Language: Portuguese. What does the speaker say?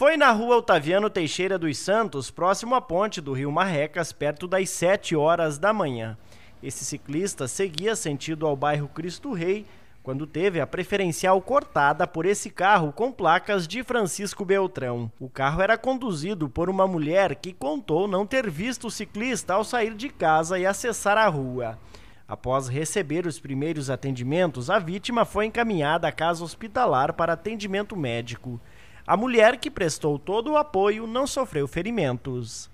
Foi na rua Otaviano Teixeira dos Santos, próximo à ponte do rio Marrecas, perto das 7 horas da manhã. Esse ciclista seguia sentido ao bairro Cristo Rei quando teve a preferencial cortada por esse carro com placas de Francisco Beltrão. O carro era conduzido por uma mulher que contou não ter visto o ciclista ao sair de casa e acessar a rua. Após receber os primeiros atendimentos, a vítima foi encaminhada à casa hospitalar para atendimento médico. A mulher que prestou todo o apoio não sofreu ferimentos.